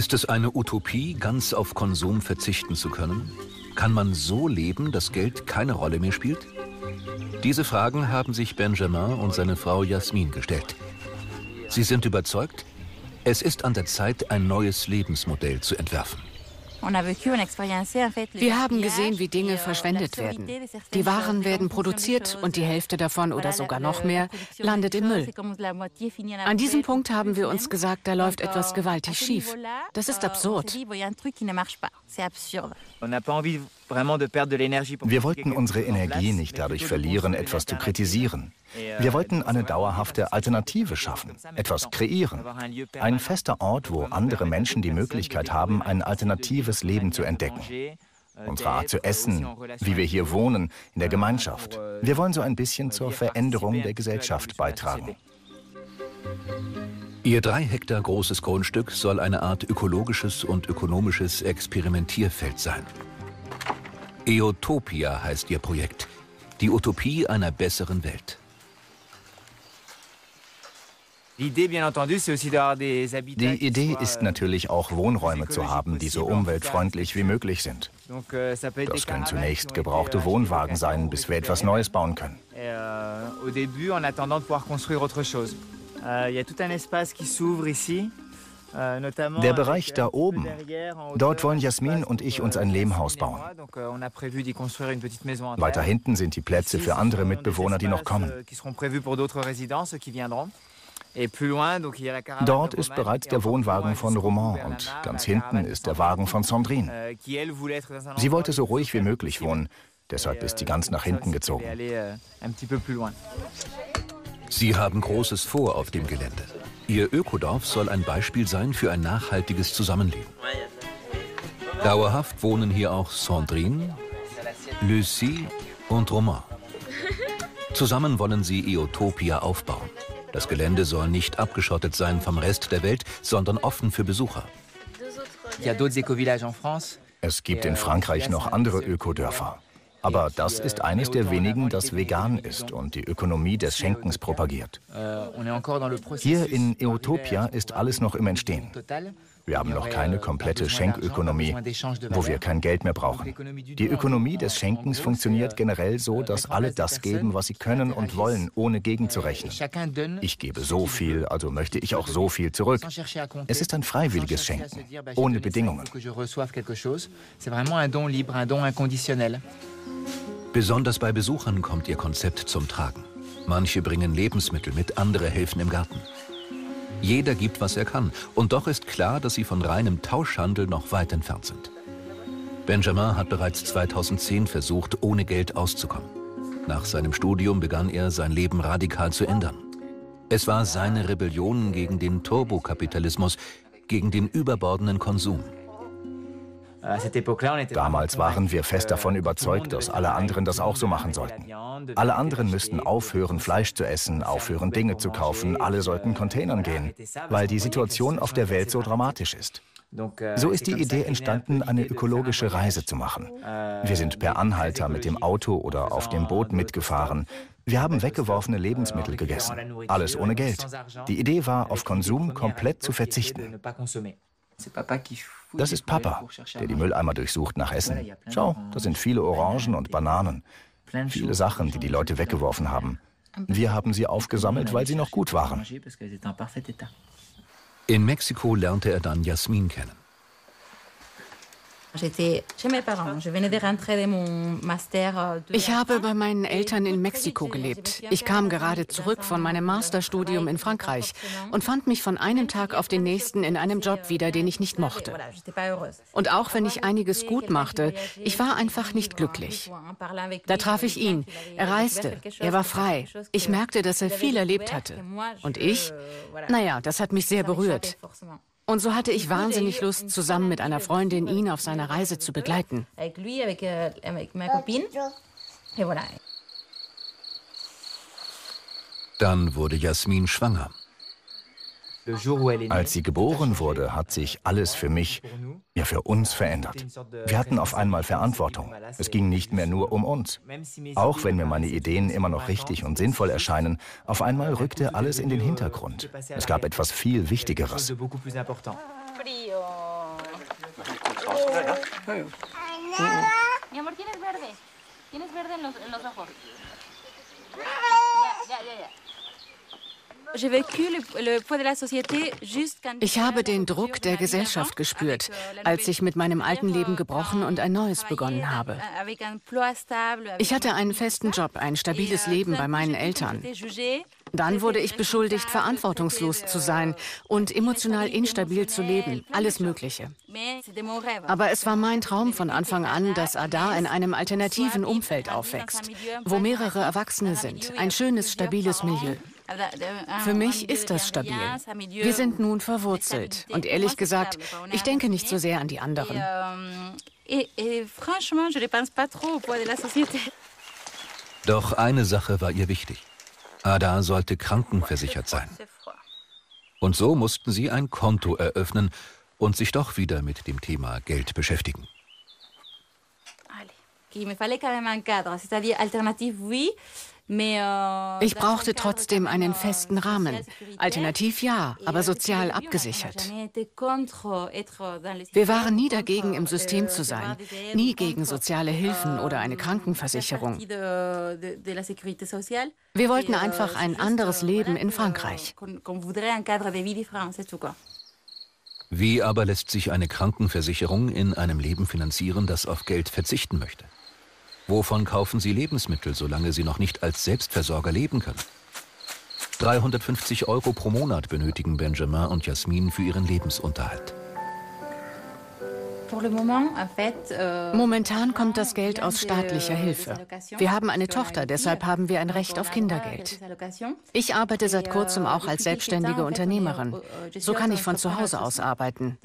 Ist es eine Utopie, ganz auf Konsum verzichten zu können? Kann man so leben, dass Geld keine Rolle mehr spielt? Diese Fragen haben sich Benjamin und seine Frau Jasmin gestellt. Sie sind überzeugt, es ist an der Zeit, ein neues Lebensmodell zu entwerfen. Wir haben gesehen, wie Dinge verschwendet werden. Die Waren werden produziert und die Hälfte davon oder sogar noch mehr landet im Müll. An diesem Punkt haben wir uns gesagt, da läuft etwas gewaltig schief. Das ist absurd. Wir wollten unsere Energie nicht dadurch verlieren, etwas zu kritisieren. Wir wollten eine dauerhafte Alternative schaffen, etwas kreieren. Ein fester Ort, wo andere Menschen die Möglichkeit haben, ein alternatives Leben zu entdecken. Unsere Art zu essen, wie wir hier wohnen, in der Gemeinschaft. Wir wollen so ein bisschen zur Veränderung der Gesellschaft beitragen. Ihr drei Hektar großes Grundstück soll eine Art ökologisches und ökonomisches Experimentierfeld sein. Eotopia heißt ihr Projekt, die Utopie einer besseren Welt. Die Idee ist natürlich auch Wohnräume zu haben, die so umweltfreundlich wie möglich sind. Euh, das können zunächst gebrauchte euh, Wohnwagen sein, bis wir etwas Neues bauen können. Euh, der Bereich da oben, dort wollen Jasmin und ich uns ein Lehmhaus bauen. Weiter hinten sind die Plätze für andere Mitbewohner, die noch kommen. Dort ist bereits der Wohnwagen von Roman und ganz hinten ist der Wagen von Sandrine. Euh, sie wollte so ruhig wie möglich wohnen, deshalb ist sie ganz nach hinten gezogen. Euh, sie haben Großes vor auf dem Gelände. Ihr Ökodorf soll ein Beispiel sein für ein nachhaltiges Zusammenleben. Dauerhaft wohnen hier auch Sandrine, Lucie und Roman. Zusammen wollen sie Eotopia aufbauen. Das Gelände soll nicht abgeschottet sein vom Rest der Welt, sondern offen für Besucher. Es gibt in Frankreich noch andere Ökodörfer. Aber das ist eines der wenigen, das vegan ist und die Ökonomie des Schenkens propagiert. Hier in Eutopia ist alles noch im Entstehen. Wir haben noch keine komplette Schenkökonomie, wo wir kein Geld mehr brauchen. Die Ökonomie des Schenkens funktioniert generell so, dass alle das geben, was sie können und wollen, ohne gegenzurechnen. Ich gebe so viel, also möchte ich auch so viel zurück. Es ist ein freiwilliges Schenken, ohne Bedingungen. Besonders bei Besuchern kommt ihr Konzept zum Tragen. Manche bringen Lebensmittel mit, andere helfen im Garten. Jeder gibt, was er kann. Und doch ist klar, dass sie von reinem Tauschhandel noch weit entfernt sind. Benjamin hat bereits 2010 versucht, ohne Geld auszukommen. Nach seinem Studium begann er, sein Leben radikal zu ändern. Es war seine Rebellion gegen den Turbokapitalismus, gegen den überbordenden Konsum. Damals waren wir fest davon überzeugt, dass alle anderen das auch so machen sollten. Alle anderen müssten aufhören, Fleisch zu essen, aufhören, Dinge zu kaufen, alle sollten Containern gehen, weil die Situation auf der Welt so dramatisch ist. So ist die Idee entstanden, eine ökologische Reise zu machen. Wir sind per Anhalter mit dem Auto oder auf dem Boot mitgefahren. Wir haben weggeworfene Lebensmittel gegessen. Alles ohne Geld. Die Idee war, auf Konsum komplett zu verzichten. Das ist Papa, der die Mülleimer durchsucht nach Essen. Schau, da sind viele Orangen und Bananen. Viele Sachen, die die Leute weggeworfen haben. Wir haben sie aufgesammelt, weil sie noch gut waren. In Mexiko lernte er dann Jasmin kennen. Euh, ich habe bei meinen Eltern in Mexiko gelebt. Ich kam gerade zurück von meinem Masterstudium in Frankreich und fand mich von einem Tag auf den nächsten in einem Job wieder, den ich nicht mochte. Und auch wenn ich einiges gut machte, ich war einfach nicht glücklich. Da traf ich ihn. Er reiste. Er war frei. Ich merkte, dass er viel erlebt hatte. Und ich? Naja, das hat mich sehr berührt. Und so hatte ich wahnsinnig Lust, zusammen mit einer Freundin ihn auf seiner Reise zu begleiten. Dann wurde Jasmin schwanger. Als sie geboren wurde, hat sich alles für mich, ja für uns verändert. Wir hatten auf einmal Verantwortung. Es ging nicht mehr nur um uns. Auch wenn mir meine Ideen immer noch richtig und sinnvoll erscheinen, auf einmal rückte alles in den Hintergrund. Es gab etwas viel Wichtigeres. Mi amor, ¿tienes verde? ¿Tienes verde en los, en los ojos? Ya, ya, ya, ya. Ich habe den Druck der Gesellschaft gespürt, euh, als ich mit meinem alten Leben gebrochen und ein neues begonnen habe. Ich hatte einen festen Job, ein stabiles euh, Leben bei meinen Eltern. Dann wurde ich beschuldigt, verantwortungslos zu sein und emotional instabil zu leben, alles Mögliche. Aber es war mein Traum von Anfang an, dass Ada in einem alternativen Umfeld aufwächst, wo mehrere Erwachsene sind, ein schönes, stabiles Milieu. Für mich ist das stabil. Wir sind nun verwurzelt. Und ehrlich gesagt, ich denke nicht so sehr an die anderen. Doch eine Sache war ihr wichtig. Ada sollte krankenversichert sein. Und so mussten sie ein Konto eröffnen und sich doch wieder mit dem Thema Geld beschäftigen. Il me fallait quand même un cadre, c'est-à-dire alternative oui, Euh, ich brauchte trotzdem einen festen Rahmen. Alternativ ja, aber sozial abgesichert. Wir waren nie dagegen, im System zu sein, nie gegen soziale Hilfen oder eine Krankenversicherung. Wir wollten einfach ein anderes Leben in Frankreich. Wie aber lässt sich eine Krankenversicherung in einem Leben finanzieren, das auf Geld verzichten möchte? Wovon kaufen Sie Lebensmittel, solange Sie noch nicht als Selbstversorger leben können? 350 Euro pro Monat benötigen Benjamin und Jasmin für ihren Lebensunterhalt. Euh, Momentan kommt das Geld aus staatlicher Hilfe. Wir haben eine Tochter, deshalb haben wir ein Recht auf Kindergeld. Ich arbeite seit kurzem auch als selbstständige Unternehmerin. So kann ich von zu Hause aus arbeiten.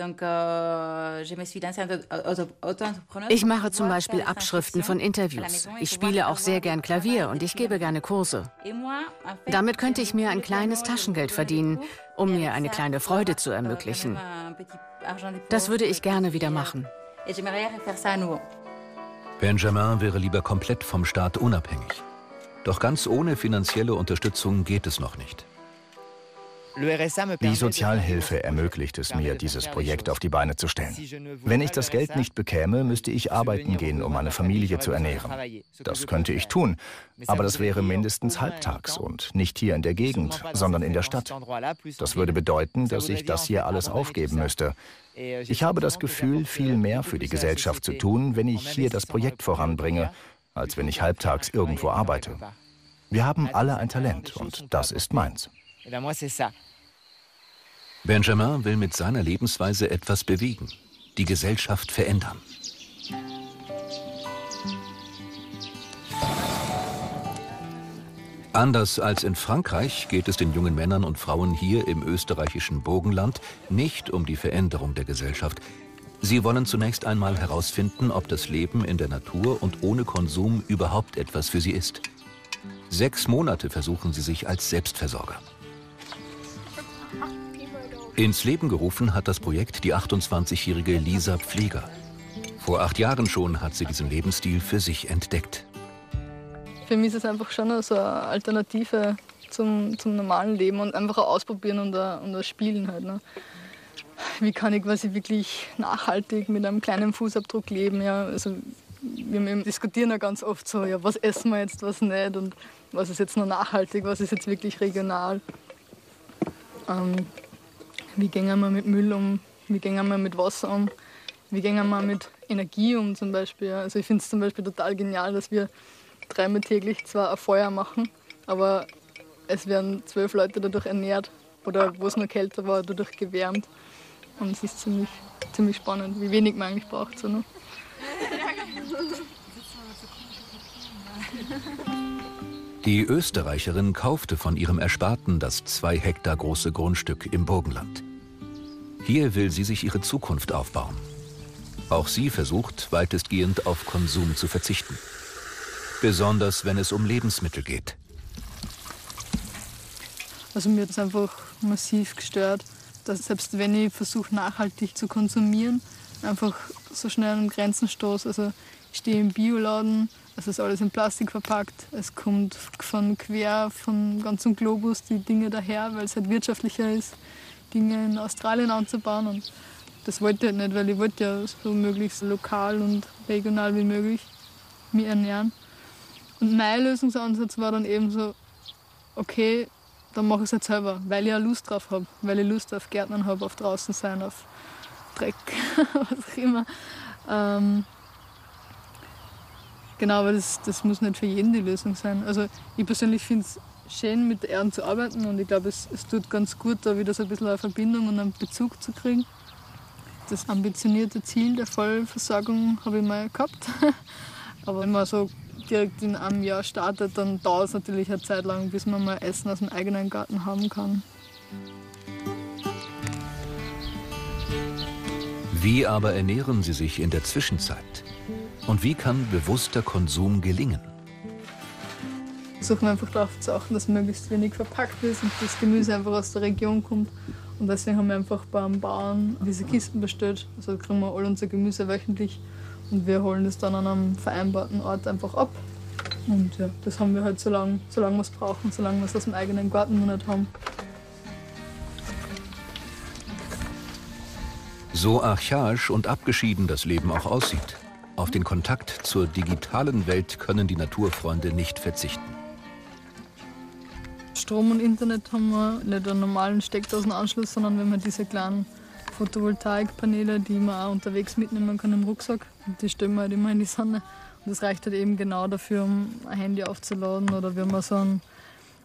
Ich mache zum Beispiel Abschriften von Interviews. Ich spiele auch sehr gern Klavier und ich gebe gerne Kurse. Damit könnte ich mir ein kleines Taschengeld verdienen, um mir eine kleine Freude zu ermöglichen. Das würde ich gerne wieder machen. Benjamin wäre lieber komplett vom Staat unabhängig. Doch ganz ohne finanzielle Unterstützung geht es noch nicht. Die Sozialhilfe ermöglicht es mir, dieses Projekt auf die Beine zu stellen. Wenn ich das Geld nicht bekäme, müsste ich arbeiten gehen, um meine Familie zu ernähren. Das könnte ich tun, aber das wäre mindestens halbtags und nicht hier in der Gegend, sondern in der Stadt. Das würde bedeuten, dass ich das hier alles aufgeben müsste. Ich habe das Gefühl, viel mehr für die Gesellschaft zu tun, wenn ich hier das Projekt voranbringe, als wenn ich halbtags irgendwo arbeite. Wir haben alle ein Talent und das ist meins. Benjamin will mit seiner Lebensweise etwas bewegen, die Gesellschaft verändern. Anders als in Frankreich geht es den jungen Männern und Frauen hier im österreichischen Burgenland nicht um die Veränderung der Gesellschaft. Sie wollen zunächst einmal herausfinden, ob das Leben in der Natur und ohne Konsum überhaupt etwas für sie ist. Sechs Monate versuchen sie sich als Selbstversorger. Ins Leben gerufen hat das Projekt die 28-jährige Lisa Pfleger. Vor acht Jahren schon hat sie diesen Lebensstil für sich entdeckt. Für mich ist es einfach schon so eine Alternative zum, zum normalen Leben und einfach ein Ausprobieren und ein, und ein Spielen halt. Ne? Wie kann ich quasi wirklich nachhaltig mit einem kleinen Fußabdruck leben? Ja? Also, wir diskutieren ja ganz oft so, ja, was essen wir jetzt, was nicht und was ist jetzt nur nachhaltig, was ist jetzt wirklich regional. Ähm, wie gehen wir mit Müll um? Wie gehen wir mit Wasser um? Wie gehen wir mit Energie um zum Beispiel? Also ich finde es zum Beispiel total genial, dass wir dreimal täglich zwar ein Feuer machen, aber es werden zwölf Leute dadurch ernährt oder wo es nur kälter war, dadurch gewärmt. Und es ist ziemlich, ziemlich spannend, wie wenig man eigentlich braucht. So, ne? Die Österreicherin kaufte von ihrem Ersparten das zwei Hektar große Grundstück im Burgenland. Hier will sie sich ihre Zukunft aufbauen. Auch sie versucht, weitestgehend auf Konsum zu verzichten. Besonders wenn es um Lebensmittel geht. Also mir hat es einfach massiv gestört, dass selbst wenn ich versuche nachhaltig zu konsumieren, einfach so schnell an Grenzen stoße. Also stehe im Bioladen, es ist alles in Plastik verpackt. Es kommt von quer, vom ganzen Globus die Dinge daher, weil es halt wirtschaftlicher ist, Dinge in Australien anzubauen. Und das wollte ich halt nicht, weil ich wollte ja so möglichst lokal und regional wie möglich mich ernähren. Und mein Lösungsansatz war dann eben so, okay, dann mache ich es halt selber, weil ich ja Lust drauf habe, weil ich Lust auf Gärtnern habe, auf draußen sein, auf Dreck, was auch immer. Ähm, genau, aber das, das muss nicht für jeden die Lösung sein. Also ich persönlich finde es schön, mit Erden zu arbeiten und ich glaube, es, es tut ganz gut, da wieder so ein bisschen eine Verbindung und einen Bezug zu kriegen. Das ambitionierte Ziel der Vollversorgung habe ich mal gehabt. aber wenn man so direkt in einem Jahr startet, dann dauert es natürlich eine Zeit lang, bis man mal Essen aus dem eigenen Garten haben kann. Wie aber ernähren Sie sich in der Zwischenzeit? Und wie kann bewusster Konsum gelingen? Versuchen wir einfach darauf zu achten, dass möglichst wenig verpackt ist und das Gemüse einfach aus der Region kommt. Und deswegen haben wir einfach beim Bauern diese Kisten bestellt. Also kriegen wir all unser Gemüse wöchentlich und wir holen das dann an einem vereinbarten Ort einfach ab. Und ja, das haben wir halt so lange, solange wir es brauchen, solange wir es aus dem eigenen Garten noch nicht haben. So archaisch und abgeschieden das Leben auch aussieht, auf den Kontakt zur digitalen Welt können die Naturfreunde nicht verzichten. Strom und Internet haben wir nicht einen normalen Steckdosenanschluss, sondern wir haben diese kleinen Photovoltaikpaneele, die man auch unterwegs mitnehmen kann im Rucksack. Und die stellen wir halt immer in die Sonne. Und das reicht halt eben genau dafür, um ein Handy aufzuladen. Oder wir haben so einen,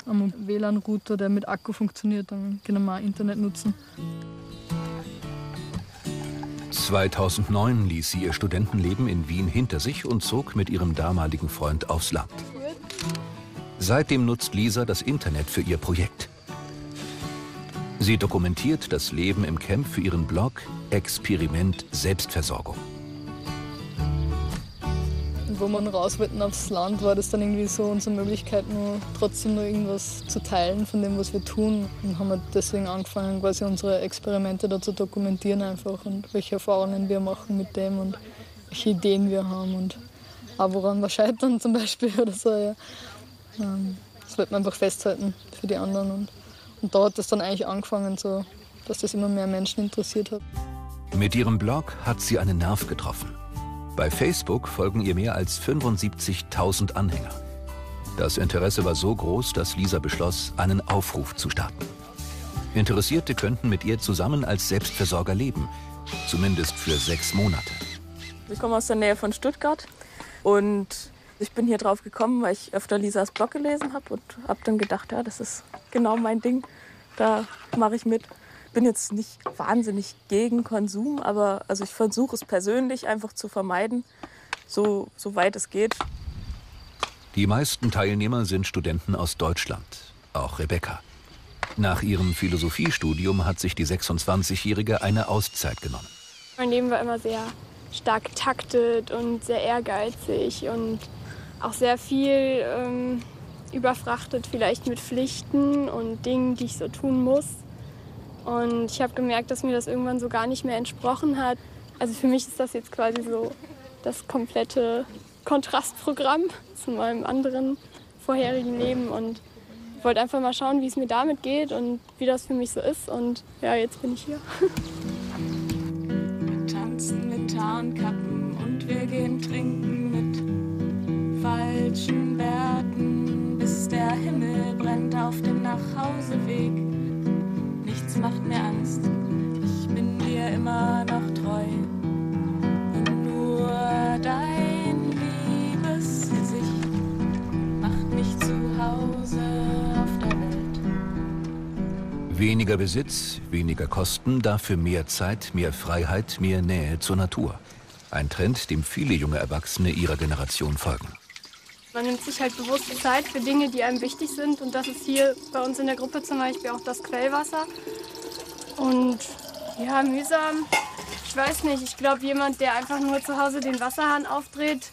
einen WLAN-Router, der mit Akku funktioniert, dann können wir auch Internet nutzen. 2009 ließ sie ihr Studentenleben in Wien hinter sich und zog mit ihrem damaligen Freund aufs Land. Seitdem nutzt Lisa das Internet für ihr Projekt. Sie dokumentiert das Leben im Camp für ihren Blog Experiment Selbstversorgung wo man raus wollten aufs Land, war das dann irgendwie so unsere Möglichkeit, nur trotzdem noch irgendwas zu teilen von dem, was wir tun. Und haben wir deswegen angefangen, quasi unsere Experimente da zu dokumentieren einfach und welche Erfahrungen wir machen mit dem und welche Ideen wir haben und auch woran wir scheitern zum Beispiel oder so. Ja. Ähm, das wollten wir einfach festhalten für die anderen. Und, und da hat das dann eigentlich angefangen, so, dass das immer mehr Menschen interessiert hat. Mit ihrem Blog hat sie einen Nerv getroffen. Bei Facebook folgen ihr mehr als 75.000 Anhänger. Das Interesse war so groß, dass Lisa beschloss, einen Aufruf zu starten. Interessierte könnten mit ihr zusammen als Selbstversorger leben, zumindest für sechs Monate. Ich komme aus der Nähe von Stuttgart und ich bin hier drauf gekommen, weil ich öfter Lisas Blog gelesen habe und habe dann gedacht, ja, das ist genau mein Ding, da mache ich mit bin jetzt nicht wahnsinnig gegen Konsum, aber also ich versuche es persönlich einfach zu vermeiden, so, so weit es geht. Die meisten Teilnehmer sind Studenten aus Deutschland, auch Rebecca. Nach ihrem Philosophiestudium hat sich die 26-Jährige eine Auszeit genommen. Mein Leben war immer sehr stark getaktet und sehr ehrgeizig und auch sehr viel ähm, überfrachtet vielleicht mit Pflichten und Dingen, die ich so tun muss. Und ich habe gemerkt, dass mir das irgendwann so gar nicht mehr entsprochen hat. Also für mich ist das jetzt quasi so das komplette Kontrastprogramm zu meinem anderen vorherigen Leben und wollte einfach mal schauen, wie es mir damit geht und wie das für mich so ist. Und ja, jetzt bin ich hier. Wir tanzen mit Tarnkappen und wir gehen trinken mit falschen Bärten, bis der Himmel brennt auf dem Nachhauseweg macht mir Angst. Ich bin dir immer noch treu. Und nur dein liebes Gesicht macht mich zu Hause auf der Welt. Weniger Besitz, weniger Kosten, dafür mehr Zeit, mehr Freiheit, mehr Nähe zur Natur. Ein Trend, dem viele junge Erwachsene ihrer Generation folgen. Man nimmt sich halt bewusst Zeit für Dinge, die einem wichtig sind. Und das ist hier bei uns in der Gruppe zum Beispiel auch das Quellwasser. Und ja, mühsam. Ich weiß nicht. Ich glaube, jemand, der einfach nur zu Hause den Wasserhahn aufdreht,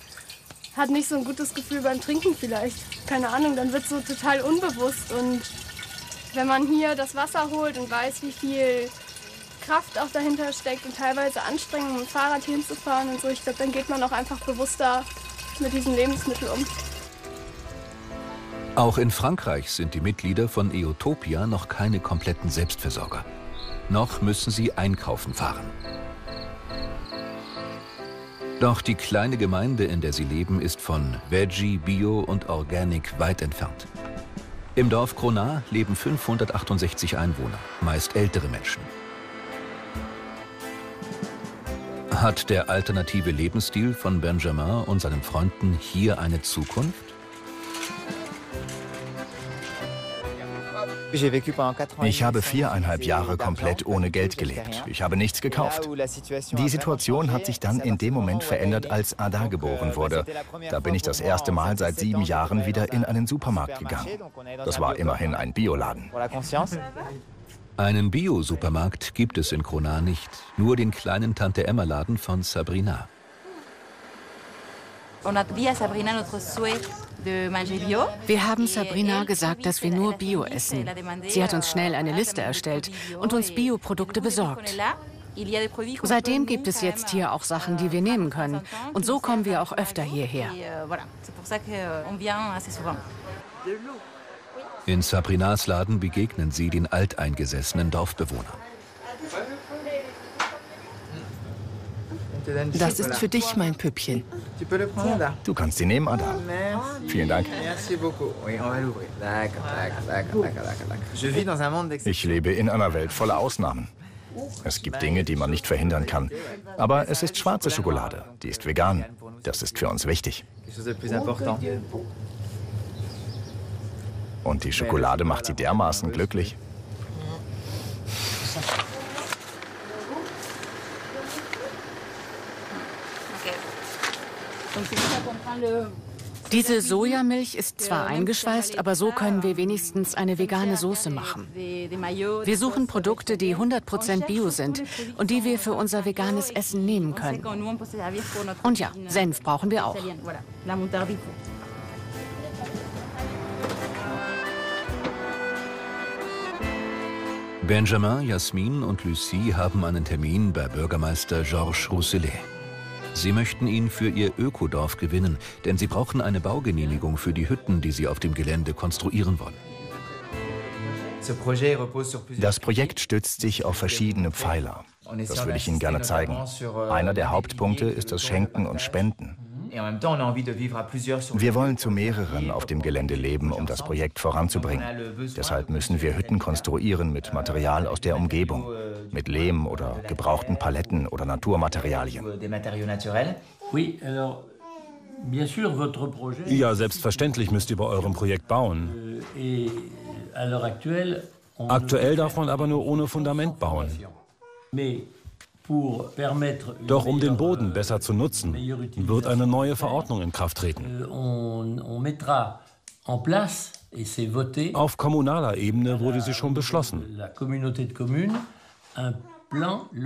hat nicht so ein gutes Gefühl beim Trinken vielleicht. Keine Ahnung, dann wird es so total unbewusst. Und wenn man hier das Wasser holt und weiß, wie viel Kraft auch dahinter steckt und teilweise Anstrengung, mit Fahrrad hinzufahren und so, ich glaube, dann geht man auch einfach bewusster mit diesem Lebensmittel um. Auch in Frankreich sind die Mitglieder von Eutopia noch keine kompletten Selbstversorger. Noch müssen sie einkaufen fahren. Doch die kleine Gemeinde, in der sie leben, ist von Veggie, Bio und Organic weit entfernt. Im Dorf Kronat leben 568 Einwohner, meist ältere Menschen. Hat der alternative Lebensstil von Benjamin und seinen Freunden hier eine Zukunft? Ich habe viereinhalb Jahre komplett ohne Geld gelebt. Ich habe nichts gekauft. Die Situation hat sich dann in dem Moment verändert, als Ada geboren wurde. Da bin ich das erste Mal seit sieben Jahren wieder in einen Supermarkt gegangen. Das war immerhin ein Bioladen. Einen Bio-Supermarkt gibt es in Kronat nicht, nur den kleinen Tante-Emma-Laden von Sabrina. Wir haben Sabrina gesagt, dass wir nur Bio essen. Sie hat uns schnell eine Liste erstellt und uns Bioprodukte besorgt. Seitdem gibt es jetzt hier auch Sachen, die wir nehmen können. Und so kommen wir auch öfter hierher. In Sabrinas Laden begegnen sie den alteingesessenen Dorfbewohnern. Das ist für dich, mein Püppchen. Du kannst sie nehmen, Ada. Vielen Dank. Ich lebe in einer Welt voller Ausnahmen. Es gibt Dinge, die man nicht verhindern kann. Aber es ist schwarze Schokolade. Die ist vegan. Das ist für uns wichtig. Und die Schokolade macht sie dermaßen glücklich. Diese Sojamilch ist zwar eingeschweißt, aber so können wir wenigstens eine vegane Soße machen. Wir suchen Produkte, die 100% bio sind und die wir für unser veganes Essen nehmen können. Und ja, Senf brauchen wir auch. Benjamin, Jasmin und Lucie haben einen Termin bei Bürgermeister Georges Rousselet. Sie möchten ihn für ihr Ökodorf gewinnen, denn sie brauchen eine Baugenehmigung für die Hütten, die sie auf dem Gelände konstruieren wollen. Das Projekt stützt sich auf verschiedene Pfeiler. Das will ich Ihnen gerne zeigen. Einer der Hauptpunkte ist das Schenken und Spenden. Wir wollen zu mehreren auf dem Gelände leben, um das Projekt voranzubringen. Deshalb müssen wir Hütten konstruieren mit Material aus der Umgebung, mit Lehm oder gebrauchten Paletten oder Naturmaterialien. Ja, selbstverständlich müsst ihr bei eurem Projekt bauen. Aktuell darf man aber nur ohne Fundament bauen. Doch um den Boden besser zu nutzen, wird eine neue Verordnung in Kraft treten. Auf kommunaler Ebene wurde sie schon beschlossen.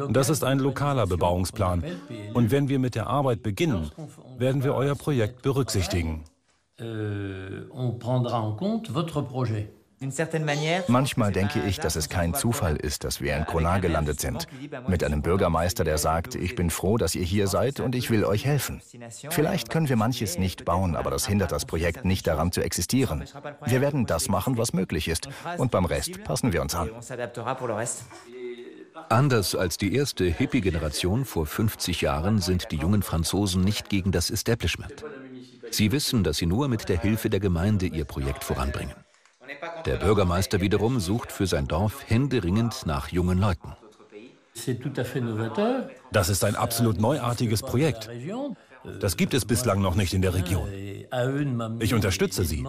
Das ist ein lokaler Bebauungsplan. Und wenn wir mit der Arbeit beginnen, werden wir euer Projekt berücksichtigen. Manchmal denke ich, dass es kein Zufall ist, dass wir in Kronat gelandet sind. Mit einem Bürgermeister, der sagt, ich bin froh, dass ihr hier seid und ich will euch helfen. Vielleicht können wir manches nicht bauen, aber das hindert das Projekt nicht daran zu existieren. Wir werden das machen, was möglich ist. Und beim Rest passen wir uns an. Anders als die erste Hippie-Generation vor 50 Jahren sind die jungen Franzosen nicht gegen das Establishment. Sie wissen, dass sie nur mit der Hilfe der Gemeinde ihr Projekt voranbringen. Der Bürgermeister wiederum sucht für sein Dorf händeringend nach jungen Leuten. Das ist ein absolut neuartiges Projekt. Das gibt es bislang noch nicht in der Region. Ich unterstütze Sie.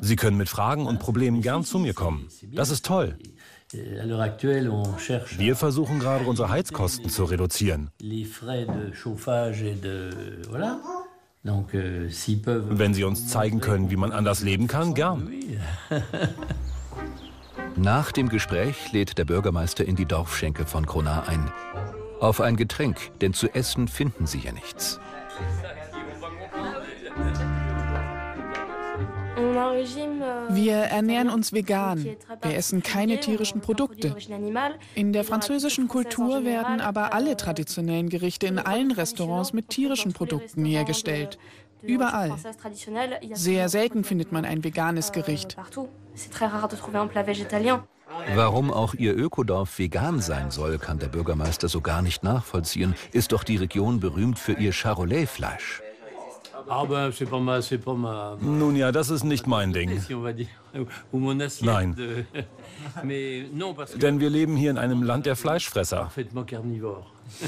Sie können mit Fragen und Problemen gern zu mir kommen. Das ist toll. Wir versuchen gerade unsere Heizkosten zu reduzieren. Euh, Wenn Sie uns zeigen können, wie man anders leben kann, gern. Nach dem Gespräch lädt der Bürgermeister in die Dorfschenke von Kronat ein. Auf ein Getränk, denn zu essen finden sie ja nichts. Wir ernähren uns vegan. Wir essen keine tierischen Produkte. In der französischen Kultur werden aber alle traditionellen Gerichte in allen Restaurants mit tierischen Produkten hergestellt. Überall. Sehr selten findet man ein veganes Gericht. Warum auch ihr Ökodorf vegan sein soll, kann der Bürgermeister so gar nicht nachvollziehen. Ist doch die Region berühmt für ihr Charolais-Fleisch. Nun ja, das ist nicht mein Ding. Nein. Denn wir leben hier in einem Land der Fleischfresser.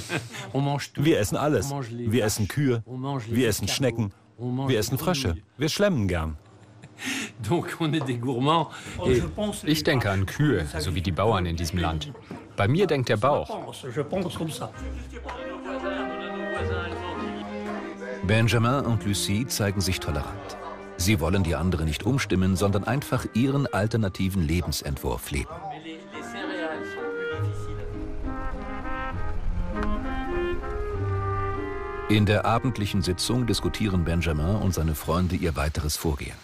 Wir essen alles. Wir essen Kühe. Wir essen Schnecken. Wir essen Frösche. Wir schlemmen gern. Ich denke an Kühe, so wie die Bauern in diesem Land. Bei mir denkt der Bauch. Benjamin und Lucie zeigen sich tolerant. Sie wollen die andere nicht umstimmen, sondern einfach ihren alternativen Lebensentwurf leben. In der abendlichen Sitzung diskutieren Benjamin und seine Freunde ihr weiteres Vorgehen.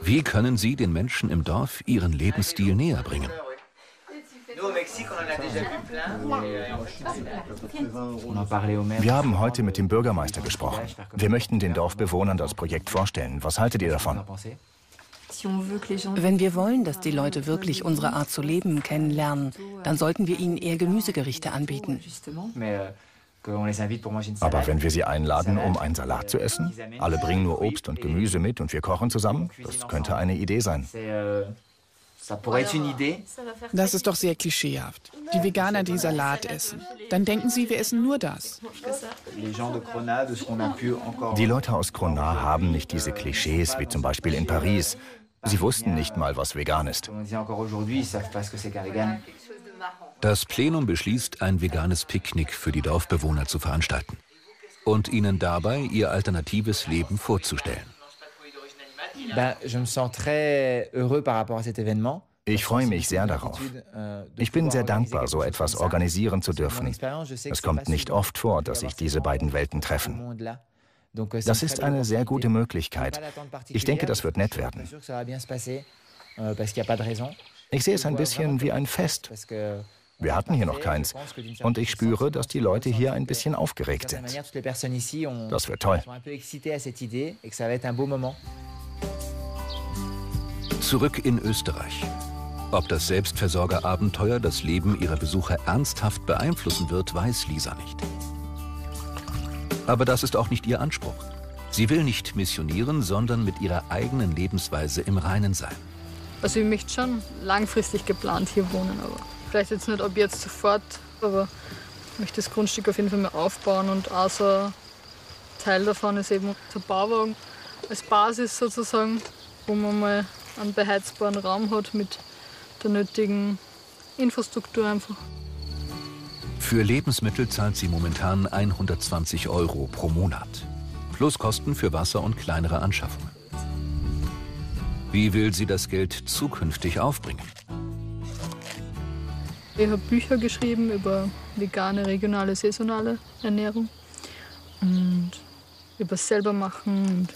Wie können sie den Menschen im Dorf ihren Lebensstil näher bringen? Wir haben heute mit dem Bürgermeister gesprochen. Wir möchten den Dorfbewohnern das Projekt vorstellen. Was haltet ihr davon? Wenn wir wollen, dass die Leute wirklich unsere Art zu leben kennenlernen, dann sollten wir ihnen eher Gemüsegerichte anbieten. Aber wenn wir sie einladen, um einen Salat zu essen, alle bringen nur Obst und Gemüse mit und wir kochen zusammen, das könnte eine Idee sein. Das ist doch sehr klischeehaft. Die Veganer, die Salat essen. Dann denken sie, wir essen nur das. Die Leute aus Cronat haben nicht diese Klischees wie zum Beispiel in Paris. Sie wussten nicht mal, was vegan ist. Das Plenum beschließt, ein veganes Picknick für die Dorfbewohner zu veranstalten und ihnen dabei ihr alternatives Leben vorzustellen. Ich freue mich sehr darauf. Ich bin sehr dankbar, so etwas organisieren zu dürfen. Es kommt nicht oft vor, dass sich diese beiden Welten treffen. Das ist eine sehr gute Möglichkeit. Ich denke, das wird nett werden. Ich sehe es ein bisschen wie ein Fest. Wir hatten hier noch keins. Und ich spüre, dass die Leute hier ein bisschen aufgeregt sind. Das wird toll. Zurück in Österreich. Ob das Selbstversorgerabenteuer das Leben ihrer Besucher ernsthaft beeinflussen wird, weiß Lisa nicht. Aber das ist auch nicht ihr Anspruch. Sie will nicht missionieren, sondern mit ihrer eigenen Lebensweise im Reinen sein. Also ich möchte schon langfristig geplant hier wohnen, aber Vielleicht jetzt nicht ab jetzt sofort, aber ich möchte das Grundstück auf jeden Fall mal aufbauen und ein Teil davon ist eben der Bauwagen als Basis sozusagen, wo man mal einen beheizbaren Raum hat mit der nötigen Infrastruktur einfach. Für Lebensmittel zahlt sie momentan 120 Euro pro Monat. Plus Kosten für Wasser und kleinere Anschaffungen. Wie will sie das Geld zukünftig aufbringen? Ich habe Bücher geschrieben über vegane, regionale, saisonale Ernährung und über selber machen. Und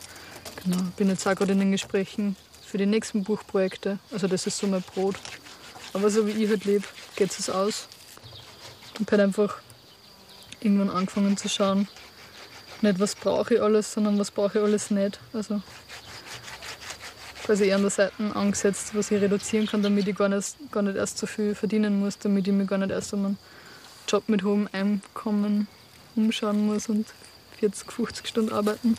genau, bin jetzt auch gerade in den Gesprächen für die nächsten Buchprojekte. Also das ist so mein Brot. Aber so wie ich halt lebe, geht es aus. Ich habe halt einfach irgendwann angefangen zu schauen, nicht was brauche ich alles, sondern was brauche ich alles nicht. Also quasi eher an der Seite angesetzt, was ich reduzieren kann, damit ich gar nicht, gar nicht erst so viel verdienen muss, damit ich mich gar nicht erst um einen Job mit hohem Einkommen umschauen muss und 40, 50 Stunden arbeiten.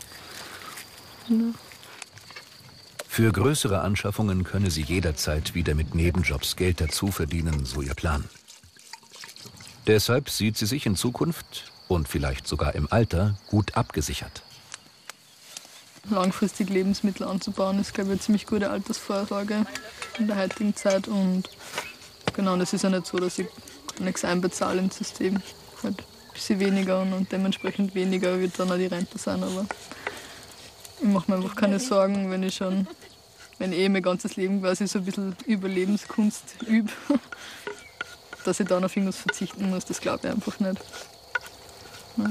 Für größere Anschaffungen könne sie jederzeit wieder mit Nebenjobs Geld dazu verdienen, so ihr Plan. Deshalb sieht sie sich in Zukunft und vielleicht sogar im Alter gut abgesichert langfristig Lebensmittel anzubauen, ist, glaube ich, eine ziemlich gute Altersvorsorge in der heutigen Zeit. Und genau, das ist ja nicht so, dass ich nichts einbezahle ins System. Halt ein bisschen weniger und dementsprechend weniger wird dann auch die Rente sein. Aber ich mache mir einfach keine Sorgen, wenn ich schon, wenn ich eh mein ganzes Leben quasi so ein bisschen Überlebenskunst übe, dass ich dann auf irgendwas verzichten muss, das glaube ich einfach nicht. Ja.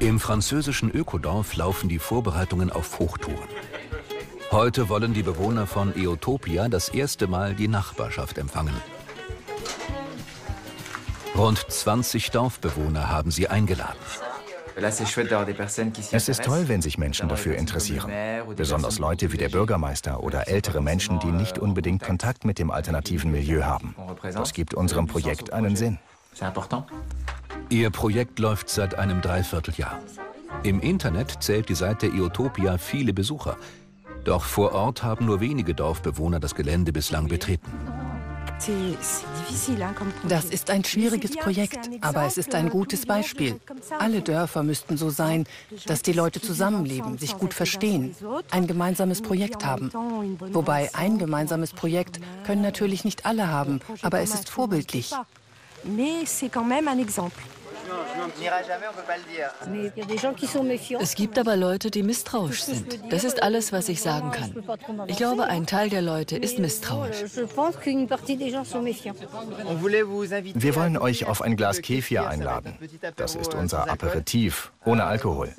Im französischen Ökodorf laufen die Vorbereitungen auf Hochtouren. Heute wollen die Bewohner von Eotopia das erste Mal die Nachbarschaft empfangen. Rund 20 Dorfbewohner haben sie eingeladen. Es ist toll, wenn sich Menschen dafür interessieren. Besonders Leute wie der Bürgermeister oder ältere Menschen, die nicht unbedingt Kontakt mit dem alternativen Milieu haben. Das gibt unserem Projekt einen Sinn. Ihr Projekt läuft seit einem Dreivierteljahr. Im Internet zählt die Seite Eutopia viele Besucher. Doch vor Ort haben nur wenige Dorfbewohner das Gelände bislang betreten. Das ist ein schwieriges Projekt, aber es ist ein gutes Beispiel. Alle Dörfer müssten so sein, dass die Leute zusammenleben, sich gut verstehen, ein gemeinsames Projekt haben. Wobei ein gemeinsames Projekt können natürlich nicht alle haben, aber es ist vorbildlich. Es gibt aber Leute, die misstrauisch sind. Das ist alles, was ich sagen kann. Ich glaube, ein Teil der Leute ist misstrauisch. Wir wollen euch auf ein Glas Kefir einladen. Das ist unser Aperitif, ohne Alkohol.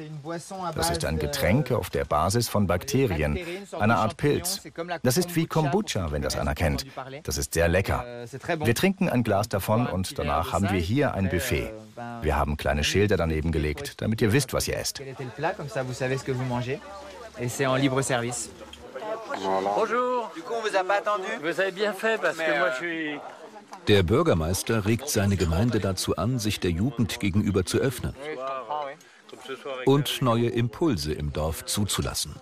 Das ist ein Getränk auf der Basis von Bakterien, eine Art Pilz. Das ist wie Kombucha, wenn das einer kennt. Das ist sehr lecker. Wir trinken ein Glas davon und danach haben wir hier ein Buffet. Wir haben kleine Schilder daneben gelegt, damit ihr wisst, was ihr esst. Der Bürgermeister regt seine Gemeinde dazu an, sich der Jugend gegenüber zu öffnen und neue Impulse im Dorf zuzulassen.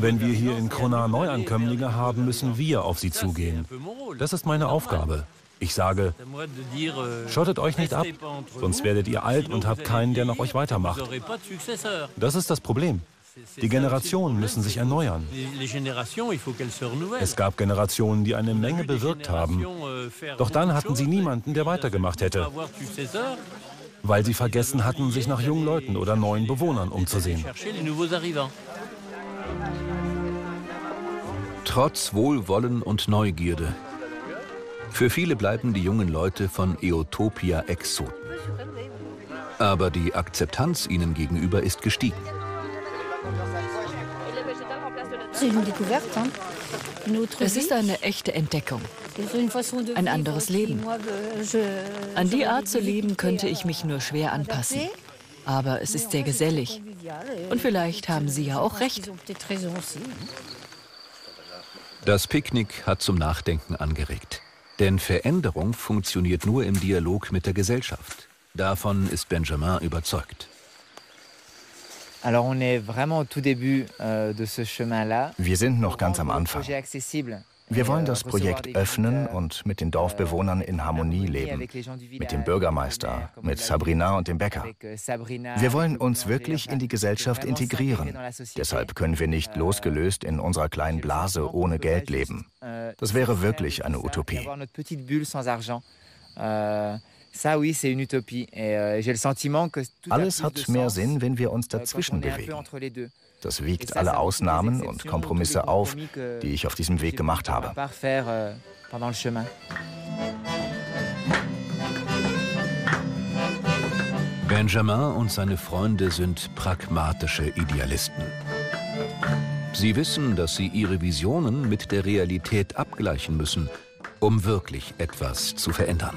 Wenn wir hier in Krona Neuankömmlinge haben, müssen wir auf sie zugehen. Das ist meine Aufgabe. Ich sage, schottet euch nicht ab, sonst werdet ihr alt und habt keinen, der nach euch weitermacht. Das ist das Problem. Die Generationen müssen sich erneuern. Es gab Generationen, die eine Menge bewirkt haben. Doch dann hatten sie niemanden, der weitergemacht hätte weil sie vergessen hatten, sich nach jungen Leuten oder neuen Bewohnern umzusehen. Trotz Wohlwollen und Neugierde. Für viele bleiben die jungen Leute von Eutopia Exoten. Aber die Akzeptanz ihnen gegenüber ist gestiegen. Es ist eine echte Entdeckung. Ein anderes Leben. An die Art zu leben könnte ich mich nur schwer anpassen. Aber es ist sehr gesellig. Und vielleicht haben Sie ja auch recht. Das Picknick hat zum Nachdenken angeregt. Denn Veränderung funktioniert nur im Dialog mit der Gesellschaft. Davon ist Benjamin überzeugt. Euh, Wir sind noch ganz am Anfang. Wir wollen das Projekt öffnen und mit den Dorfbewohnern in Harmonie leben. Mit dem Bürgermeister, mit Sabrina und dem Bäcker. Wir wollen uns wirklich in die Gesellschaft integrieren. Deshalb können wir nicht losgelöst in unserer kleinen Blase ohne Geld leben. Das wäre wirklich eine Utopie. Alles hat mehr Sinn, wenn wir uns dazwischen bewegen. Das wiegt alle Ausnahmen und Kompromisse auf, die ich auf diesem Weg gemacht habe. Euh, Benjamin und seine Freunde sind pragmatische Idealisten. Sie wissen, dass sie ihre Visionen mit der Realität abgleichen müssen, um wirklich etwas zu verändern.